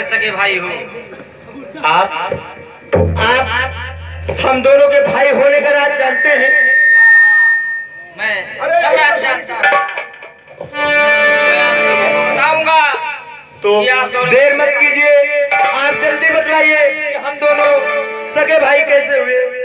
कैसे सगे भाई हो। आप आप हम दोनों के भाई होने का राज जानते हैं। मैं हूँ। बताऊँगा। तो देर मत कीजिए आप जल्दी बताइए हम दोनों सगे भाई कैसे हुए?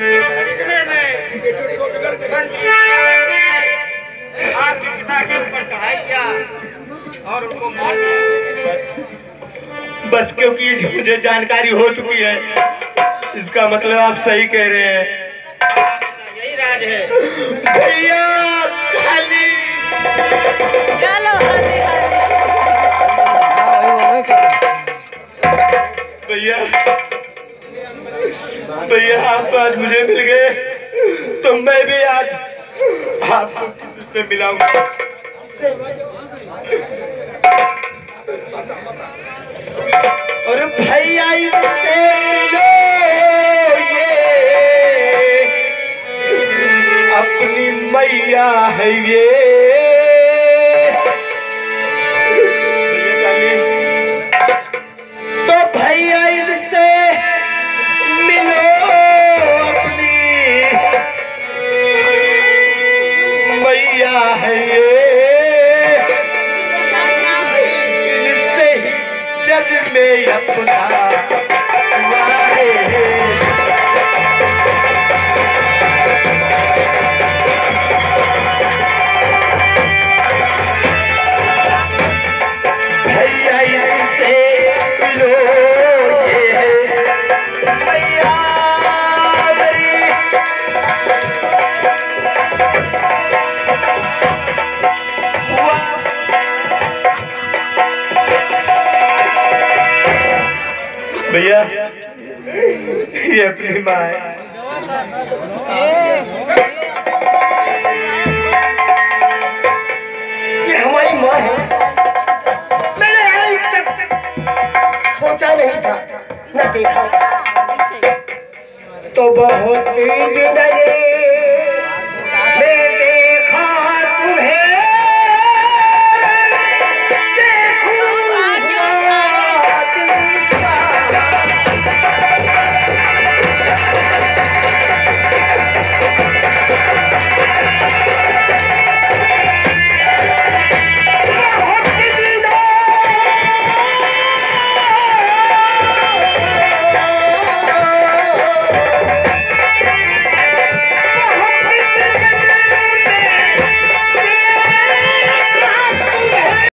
बेटे को बिगड़ आपके पिता के ऊपर चढ़ाई किया और उनको मार दिया बस क्योंकि मुझे जानकारी हो चुकी है। इसका मतलब आप सही कह रहे हैं। यही राज है भैया काली चलो हाली हाली भैया भैया आप आज मुझे मिल गए। तो मैं भी आज आपको किसी से मिलाऊँगा। और भैया मिलो ये अपनी मैया है ये। जग में भैया। ये अपनी माँ है। ये हमारी माँ है। मैंने आज तक सोचा नहीं था ना देखा। तो बहुत ही जुदाई